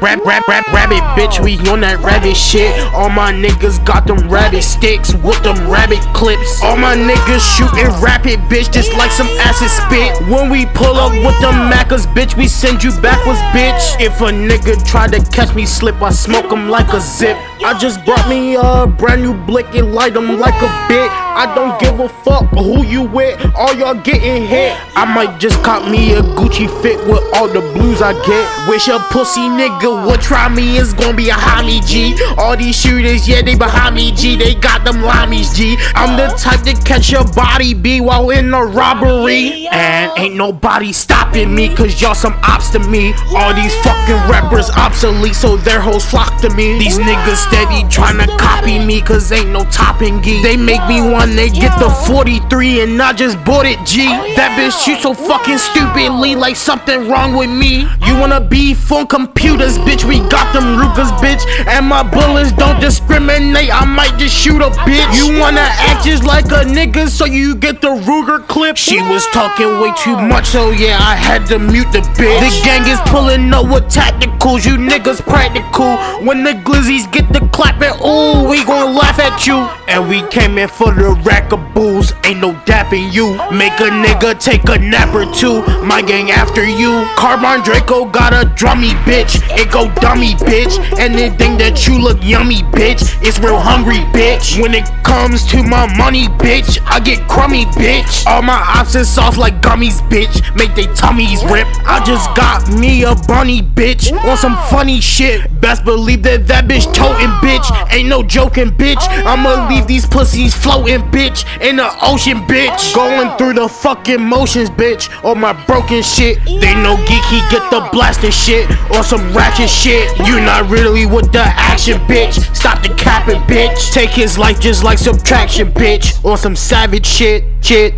rap, rap, rap, rabbit, bitch. We on that rabbit shit. All my niggas got them rabbit sticks with them rabbit clips. All my niggas shooting rapid, bitch, just like some acid spit. When we pull up with them Maccas, bitch, we send you backwards, bitch. If a nigga try to catch me slip, I smoke him like a zip. I just brought me a brand new blick and light him like a bit. I don't give a fuck who you with, all y'all getting hit. I might just cop me a Gucci fit with all the blues I get. Wish a pussy nigga would try me, it's gonna be a homie G. All these shooters, yeah, they behind me G. They got them limies G. I'm the type to catch your body B while in a robbery. And ain't nobody stopping me, cause y'all some ops to me. All these fucking rappers obsolete, so their hoes flock to me. These niggas steady tryna copy me, cause ain't no topping G. They make me wanna get the 43 and I just bought it G. Oh, that bitch shoot so fucking stupidly, like something wrong with me. You wanna be on computers, bitch? We got them Rugers, bitch. And my bullets don't discriminate, I might just shoot a bitch. You wanna act just like a nigga, so you get the Ruger clip? She was talking way too much, so yeah, I had to mute the bitch. The gang is pulling up with tacticals, you niggas practical. When the glizzies get the clapping, ooh, we gon' laugh you. And we came in for the rack of booze, ain't no dapping you. Make a nigga take a nap or two, my gang after you. Carbon Draco got a drummy bitch, it go dummy bitch. Anything that you look yummy bitch, it's real hungry bitch. When it comes to my money bitch, I get crummy bitch. All my ops is soft like gummies bitch, make they tummies rip. I just got me a bunny bitch, on some funny shit. Best believe that that bitch toting bitch, ain't no joking bitch. I'ma leave these pussies floating bitch, in the ocean bitch. Oh, Going through the fucking motions bitch, on my broken shit. They know geek, he get the blasting shit, or some ratchet shit. You not really with the action bitch, stop the capping bitch. Take his life just like subtraction bitch, on some savage shit, shit.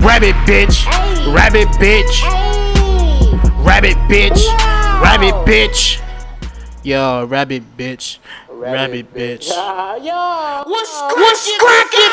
Rabbit bitch, rabbit bitch, rabbit bitch, rabbit bitch. Yo, rabbit bitch, rabbit bitch. Ah, yo. What's what's cracking, guys?